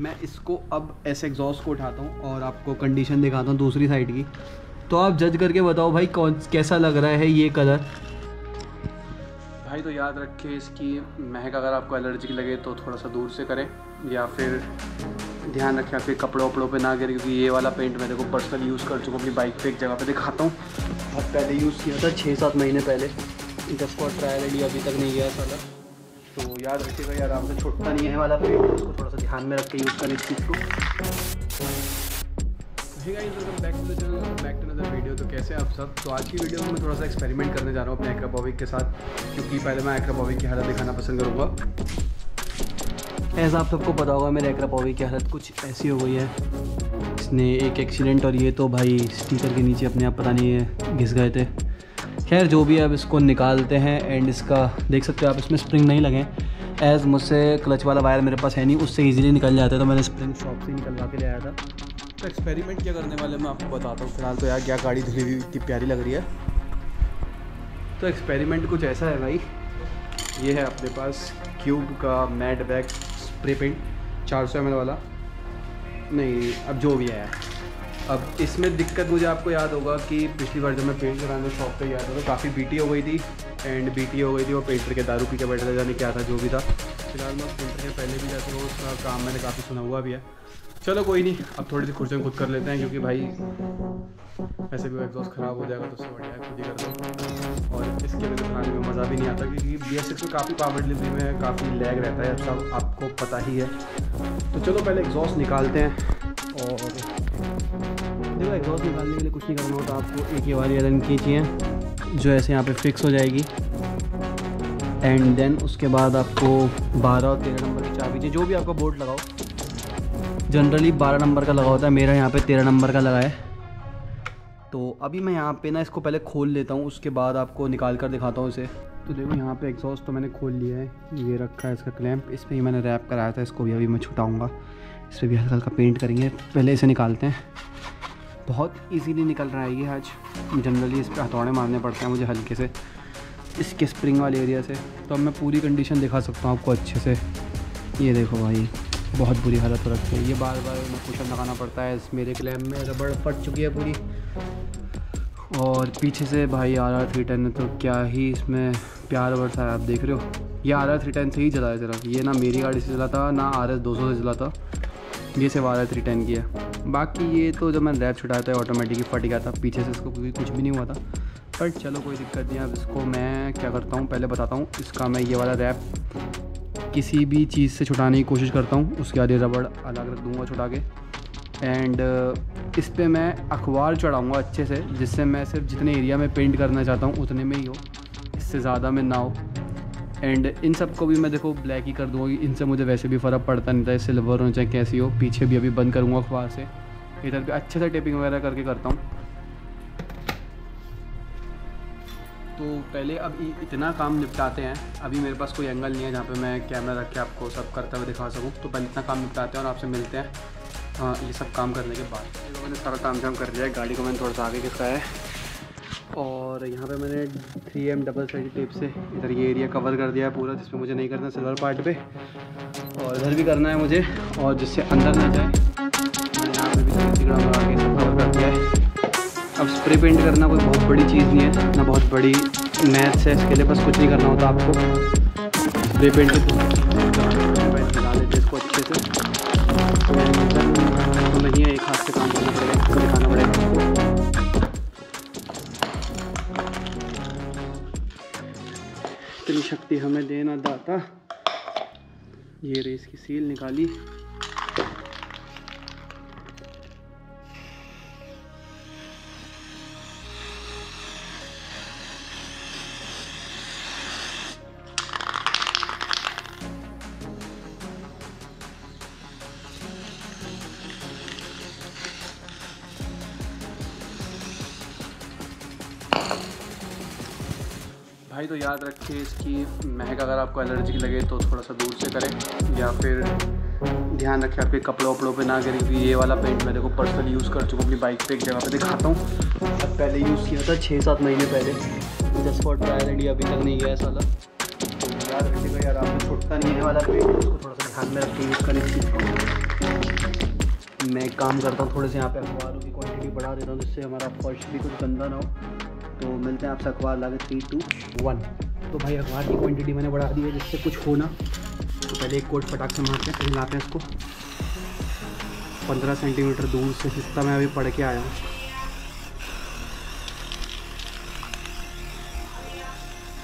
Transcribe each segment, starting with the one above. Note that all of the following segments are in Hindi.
मैं इसको अब ऐसे एग्जॉस्ट को उठाता हूँ और आपको कंडीशन दिखाता हूँ दूसरी साइड की। तो आप जज करके बताओ भाई कौन, कैसा लग रहा है ये कलर भाई तो याद रखें इसकी महक अगर आपको एलर्जी लगे तो थोड़ा सा दूर से करें, या फिर ध्यान रखें आपके कपड़ों वपड़ों पे ना गिरे, क्योंकि ये वाला पेंट मैं देखो पर्सनल यूज़ कर चुका हूँ, अपनी बाइक पे एक जगह पे दिखाता हूँ। बहुत पहले यूज़ किया था, छः सात महीने पहले। जब को ट्रायल अभी तक नहीं गया साला। तो याद रखिएगा यार आपसे छुटता नहीं है वाला पेंट उसको थोड़ा सा ध्यान में रख के यूज़ करें इस चीज़ को। Back to the channel back to another video तो कैसे आप सब? तो आज की वीडियो में मैं थोड़ा सा एक्सपेरिमेंट करने जा रहा हूँ अपने एक्रापोविक के साथ क्योंकि पहले मैं एक्रापोविक की हालत दिखाना पसंद करूँगा। ऐसा आप सबको पता होगा मेरे एक्रापोविक की हालत कुछ ऐसी हो गई है। इसने एक एक्सीडेंट और ये तो भाई स्टीकर के नीचे अपने आप पता नहीं है घिस गए थे। खैर, जो भी अब इसको निकालते हैं एंड इसका देख सकते हो आप, इसमें स्प्रिंग नहीं लगे एज़ मुझसे क्लच वाला वायर मेरे पास है नहीं, उससे इजीली निकल जाता है तो मैंने स्प्रिंग शॉप से निकलवा के ले आया था। तो एक्सपेरिमेंट क्या करने वाले मैं आपको बताता हूँ फ़िलहाल तो यार, क्या गाड़ी धुली हुई इतनी प्यारी लग रही है। तो एक्सपेरिमेंट कुछ ऐसा है भाई। ये है अपने पास क्यूब का मैट बैग स्प्रे पेंट चार सौ वाला। नहीं, अब जो भी है। अब इसमें दिक्कत मुझे आपको याद होगा कि पिछली बार जब मैं पेंट कराने शॉप पे गया था तो काफ़ी बीटी हो गई थी एंड बीटी हो गई थी और पेंटर के दारू पी के बैठे जाने क्या था, जो भी था। फ़िलहाल मैं पेंटर के पहले भी जाते हूँ, उसका काम मैंने काफ़ी सुना हुआ भी है। चलो कोई नहीं, अब थोड़ी सी खुर्सियाँ खुद कर लेते हैं, क्योंकि भाई ऐसे भी एग्जॉस्ट ख़राब हो जाएगा तो उससे बढ़िया खुद ही कर दो और इसके वजह खाने में मज़ा भी नहीं आता, क्योंकि बी एस में काफ़ी पावर डिलीवरी में काफ़ी लैग रहता है सब आपको पता ही है। तो चलो पहले एग्जॉस्ट निकालते हैं और देखो एग्जॉस्ट निकालने के लिए कुछ नहीं करना होता, आपको एक ही वाली खींची है, जो ऐसे यहाँ पे फिक्स हो जाएगी। एंड देन उसके बाद आपको 12 और 13 नंबर की चाबी चाहिए, जो भी आपका बोर्ड लगाओ। जनरली 12 नंबर का लगा होता है, मेरा यहाँ पे 13 नंबर का लगा है। तो अभी मैं यहाँ पे ना इसको पहले खोल लेता हूँ, उसके बाद आपको निकाल कर दिखाता हूँ इसे। तो देखो, यहाँ पे एग्जॉस्ट तो मैंने खोल लिया है, ये रखा है इसका क्लैम्प इस पर ही मैंने रैप कराया था, इसको भी अभी मैं छुटाऊँगा। इस पर भी हल्का हल्का पेंट करेंगे, पहले इसे निकालते हैं। बहुत इजीली निकल रहा है ये आज। जनरली इस पर हथौड़े मारने पड़ते हैं मुझे हल्के से, इसके स्प्रिंग वाले एरिया से। तो अब मैं पूरी कंडीशन दिखा सकता हूँ आपको अच्छे से। ये देखो भाई, बहुत बुरी हालत हो रखी है। ये बार बार मैं लगाना पड़ता है। इस मेरे क्लैम में रबड़ फट चुकी है पूरी। और पीछे से भाई आर आर थ्री टेन तो क्या ही इसमें प्यार वर्षा है, आप देख रहे हो? ये आर आर थ्री टेन से ही चला है सिर्फ़। ये ना मेरी गाड़ी से चला था, ना आर एस दो सौ से चला था। ये सिर्फ़ आर आर थ्री टेन की है। बाकी ये तो जब मैंने रैप छुटाया था ऑटोमेटिकली फट गया था। पीछे से इसको कुछ भी नहीं हुआ था। बट चलो कोई दिक्कत नहीं, अब इसको मैं क्या करता हूँ, पहले बताता हूँ। इसका मैं ये वाला रैप किसी भी चीज़ से छुटाने की कोशिश करता हूँ। उसके ये रबड़ अलग रख दूँगा छुटा के। एंड इस पर मैं अखबार चढ़ाऊँगा अच्छे से, जिससे मैं सिर्फ़ जितने एरिया में पेंट करना चाहता हूँ, उतने में ही हो। इससे ज़्यादा में ना हो। एंड इन सबको भी मैं देखो ब्लैक ही कर दूँगा इनसे मुझे वैसे भी फ़र्क पड़ता नहीं था सिल्वर हो चाहे कैसी हो, पीछे भी अभी बंद करूँगा अखबार से। इधर भी अच्छे से टेपिंग वगैरह करके करता हूँ। तो पहले अब इतना काम निपटाते हैं। अभी मेरे पास कोई एंगल नहीं है जहाँ पे मैं कैमरा रख के आपको सब करते हुए दिखा सकूँ। तो पहले इतना काम निपटाते हैं और आपसे मिलते हैं। हाँ ये सब काम करने के बाद। मैंने सारा काम शाम कर दिया है। गाड़ी को मैंने थोड़ा सा आगे किसका है। और यहाँ पे मैंने three M double side tape से इधर ये एरिया कवर कर दिया है पूरा जिसमें मुझे नहीं करना सिल्वर पार्ट पे। और इधर भी करना है मुझे, और जिससे अंदर ना जाए। यहाँ पे भी के सब कवर कर दिया है। अब स्प्रे पेंट करना कोई बहुत बड़ी चीज़ नहीं है, ना बहुत बड़ी मैथ्स है, इसके लिए बस कुछ नहीं करना होता आपको। स्प्रे पेंट लेते इसको अच्छे से। तो नहीं है, एक हाथ से काम करना पड़ेगा। इतनी शक्ति हमें देना दाता। ये रेस की सील निकाली। भाई तो याद रखिए इसकी महक अगर आपको एलर्जी लगे तो थोड़ा सा दूर से करें, या फिर ध्यान रखें आपके कपड़ों वपड़ों पे ना करें ये वाला पेंट मैं देखो पर्सनल यूज़ कर चुका अपनी बाइक पे एक जगह पे दिखाता हूँ। पहले यूज़ किया था छः सात महीने पहले। जस्ट फॉर ट्रायल एंड अभी तक नहीं गया साला। तो याद रखिएगा यार आपको छुटता नहीं है वाला पेंट उसको थोड़ा सा ध्यान में रख यूज़ करें इस चीज़ को मैं काम करता हूँ, थोड़े से यहाँ पे अखबारों की क्वान्टिटी बढ़ा देता हूँ, जिससे हमारा फर्श भी कुछ गंदा ना हो। तो मिलते हैं आपसे अखबार लागत थ्री टू वन। तो भाई अखबार की क्वान्टिटी मैंने बढ़ा दी है जिससे कुछ होना तो पहले एक कोट फटाक से मारते हैं फिर लाते हैं इसको। पंद्रह सेंटीमीटर दूर से हिस्सा मैं अभी पढ़ के आया हूँ।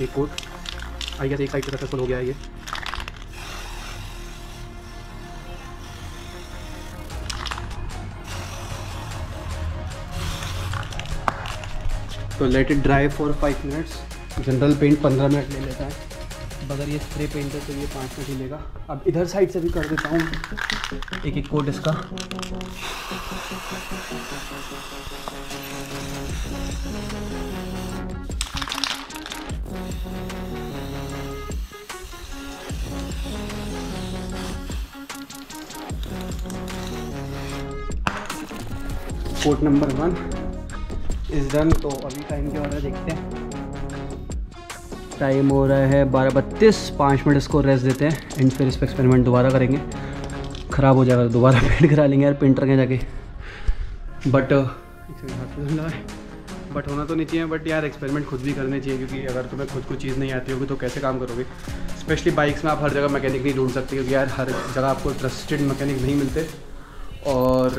एक कोट आई गेस एक साइड सक्सेसफुल हो गया ये। तो let it dry for five minutes general paint पंद्रह मिनट ले लेता है। अगर ये स्प्रे पेंट है तो ये पाँच मिनट ही लेगा। अब इधर साइड से भी कर देता हूँ। एक एक कोट इसका। Coat number one is done तो अभी टाइम क्या हो रहा है देखते हैं। टाइम हो रहा है बारह बत्तीस पाँच मिनट इसको रेस्ट देते हैं एंड फिर इस पर एक्सपेरिमेंट दोबारा करेंगे। ख़राब हो जाएगा दोबारा पेंट करा लेंगे यार पेंटर के जाके। बट बट होना तो नहीं चाहिए बट यार एक्सपेरिमेंट खुद भी करने चाहिए क्योंकि अगर तुम्हें खुद को चीज़ नहीं आती होगी तो कैसे काम करोगे? स्पेशली बाइक्स में आप हर जगह मैकेनिक नहीं ढूंढ सकते क्योंकि यार हर जगह आपको ट्रस्टेड मैकेनिक नहीं मिलते। और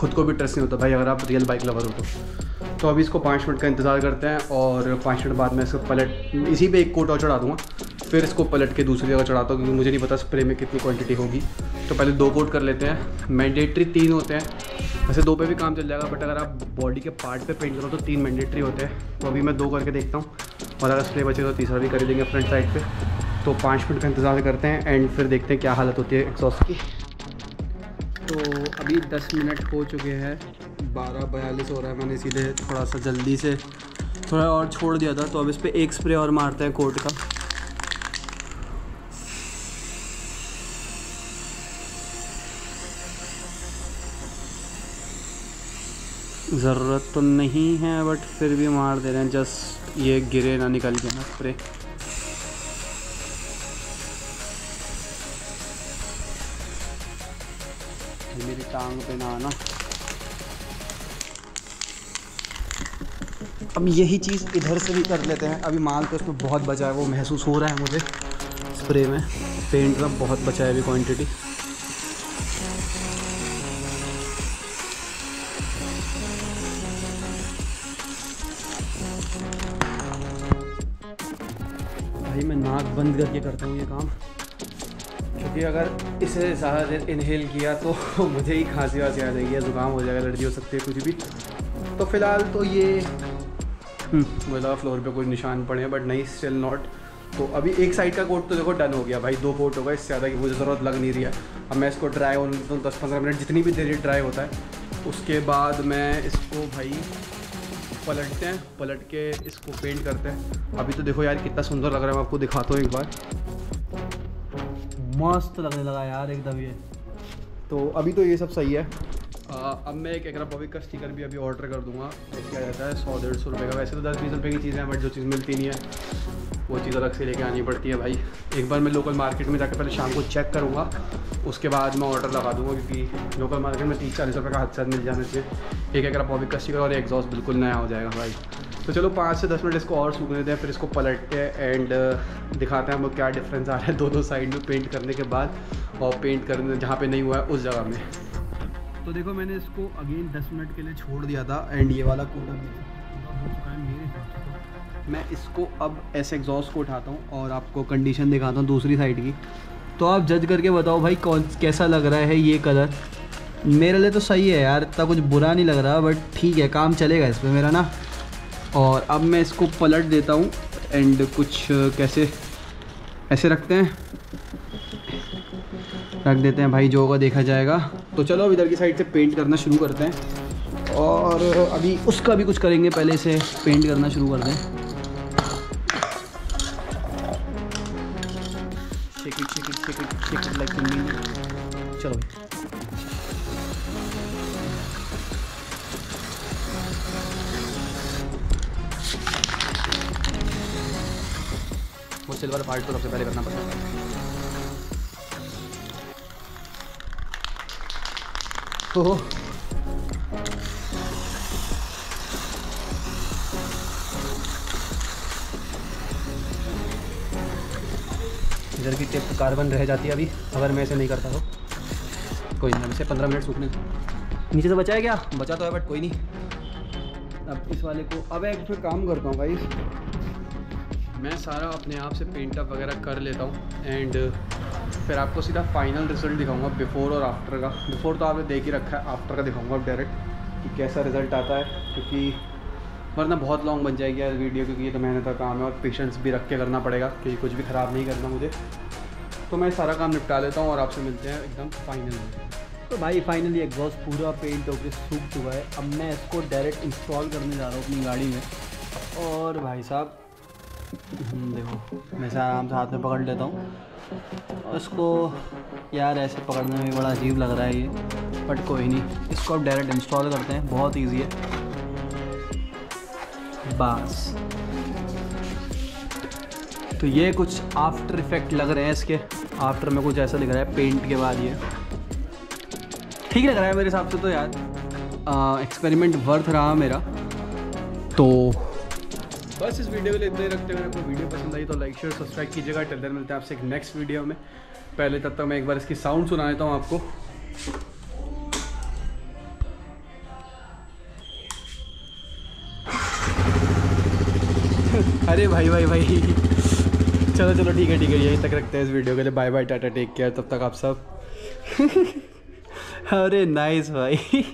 खुद को भी ट्रस्ट नहीं होता। भाई, अगर आप रियल बाइक लवर हो तो। तो अभी इसको पाँच मिनट का इंतज़ार करते हैं और पाँच मिनट बाद में इसको पलट, इसी पे एक कोट और चढ़ा दूँगा। फिर इसको पलट के दूसरी जगह चढ़ाता हूँ, क्योंकि मुझे नहीं पता स्प्रे में कितनी क्वांटिटी होगी। तो पहले दो कोट कर लेते हैं। मैंडेटरी तीन होते हैं। वैसे दो पे भी काम चल जाएगा बट अगर आप बॉडी के पार्ट पे पेंट करो तो तीन मैंडेटरी होते हैं। तो अभी मैं दो करके देखता हूँ। और अगर स्प्रे बचे तो तीसरा भी कर देंगे फ्रंट साइड पर तो पाँच मिनट का इंतज़ार करते हैं। एंड फिर देखते हैं क्या हालत होती है एग्जॉस्ट की। तो अभी दस मिनट हो चुके हैं। बारह बयालीस हो रहा है, मैंने सीधे थोड़ा सा जल्दी से थोड़ा और छोड़ दिया था। तो अब इस पर एक स्प्रे और मारते हैं कोट का। ज़रूरत तो नहीं है बट फिर भी मार दे रहे हैं। जस्ट ये गिरे ना, निकल के ना स्प्रे। मेरी टांग पे ना आना अब यही चीज़ इधर से भी कर लेते हैं। अभी माल तो इसमें बहुत बचा है, वो महसूस हो रहा है मुझे। स्प्रे में पेंट में बहुत बचा है अभी क्वांटिटी भाई, मैं नाक बंद करके करता हूँ ये काम। क्योंकि अगर इसे ज़्यादा देर इनहेल किया तो मुझे ही खांसी वासी आ जाएगी ज़ुकाम हो जाएगा एलर्जी हो सकती है, कुछ भी। तो फ़िलहाल तो ये मतलब फ्लोर पे कोई निशान पड़े हैं बट नहीं स्टिल नॉट तो अभी एक साइड का कोट तो देखो डन हो गया। भाई, दो कोट होगा इससे ज़्यादा की मुझे ज़रूरत लग नहीं रही है। अब मैं इसको ड्राई होने हूँ दस पंद्रह मिनट जितनी भी देर ड्राई होता है, उसके बाद मैं इसको भाई पलटते हैं, पलट के इसको पेंट करते हैं। अभी तो देखो यार, कितना सुंदर लग रहा है, मैं आपको दिखाता हूँ एक बार। मस्त लगने लगा यार एकदम ये। तो अभी तो ये सब सही है। आ, अब मैं एक एग्रापोविक का स्टिकर भी अभी ऑर्डर कर दूँगा। क्या रहता है सौ डेढ़ सौ रुपये का। वैसे तो दस बीस रुपये की चीज़ें हैं बट जो चीज़ मिलती नहीं है वो चीज़ अलग से लेके आनी पड़ती है भाई। एक बार मैं लोकल मार्केट में जाकर पहले शाम को चेक करूँगा उसके बाद मैं ऑर्डर लगा दूँगा क्योंकि लोकल मार्केट में तीस चालीस रुपये का हद से मिल जाने से एक एग्रापोविक का स्टिकर और एग्जॉस्ट बिल्कुल नया हो जाएगा भाई। तो चलो पाँच से दस मिनट इसको और सूखने हैं, फिर इसको पलटते हैं एंड दिखाते हैं हम क्या डिफरेंस आ रहा है दोनों साइड में पेंट करने के बाद और पेंट करने जहाँ पे नहीं हुआ है, उस जगह में। तो देखो मैंने इसको अगेन दस मिनट के लिए छोड़ दिया था एंड ये वाला मेरे मैं इसको अब ऐसे एग्जॉस्ट को उठाता हूँ और आपको कंडीशन दिखाता हूँ दूसरी साइड की। तो आप जज करके बताओ भाई कौन, कैसा लग रहा है ये कलर मेरे लिए तो सही है यार, इतना कुछ बुरा नहीं लग रहा बट ठीक है, काम चलेगा इस पर मेरा ना। और अब मैं इसको पलट देता हूँ एंड कुछ कैसे, ऐसे रखते हैं। रख देते हैं भाई, जो होगा देखा जाएगा। तो चलो अब इधर की साइड से पेंट करना शुरू करते हैं। और अभी उसका भी कुछ करेंगे, पहले से पेंट करना शुरू कर दें। चलो सिल्वर पार्ट तो सबसे पहले करना पड़ता है। तो इधर की टिप कार्बन रह जाती है अभी, अगर मैं ऐसे नहीं करता तो। कोई नहीं वैसे पंद्रह मिनट सूखने नीचे से बचा है क्या? बचा तो है बट कोई नहीं। अब इस वाले को, अब एक फिर काम करता हूँ भाई मैं सारा अपने आप से पेंट अप वगैरह कर लेता हूँ एंड फिर आपको सीधा फाइनल रिज़ल्ट दिखाऊँगा बिफोर और आफ्टर का। बिफोर तो आपने देख ही रखा है आफ्टर का दिखाऊँगा डायरेक्ट कि कैसा रिज़ल्ट आता है, क्योंकि वरना बहुत लॉन्ग बन जाएगी यार वीडियो क्योंकि ये तो मेहनत का काम है और पेशेंस भी रख के करना पड़ेगा क्योंकि कुछ भी ख़राब नहीं करना मुझे। तो मैं सारा काम निपटा लेता हूँ और आपसे मिलते हैं एकदम फाइनल तो भाई फाइनली एग्जॉस्ट पूरा पेंट होकर सूख चुका है। अब मैं इसको डायरेक्ट इंस्टॉल करने जा रहा हूँ अपनी गाड़ी में। और भाई साहब देखो, मैं इसे आराम से हाथ में पकड़ लेता हूँ। और इसको यार ऐसे पकड़ने में बड़ा अजीब लग रहा है ये बट कोई नहीं। इसको अब डायरेक्ट इंस्टॉल करते हैं, बहुत ईजी है। बस। तो ये कुछ आफ्टर इफ़ेक्ट लग रहे हैं इसके। आफ्टर में कुछ ऐसा दिख रहा है पेंट के बाद ये। ठीक लग रहा है मेरे हिसाब से तो यार। एक्सपेरिमेंट वर्थ रहा मेरा। तो बस इस वीडियो के लिए इतना ही रखते हैं आपको वीडियो पसंद आई तो लाइक शेयर सब्सक्राइब कीजिएगा। टेलर मिलते हैं आपसे एक नेक्स्ट वीडियो में। पहले तब तक मैं एक बार इसकी साउंड सुना देता हूँ आपको। अरे भाई भाई भाई। चलो चलो, ठीक है ठीक है, यहीं तक रखते हैं इस वीडियो के लिए। Bye bye tata take care तब तक आप सब। अरे नाइस भाई।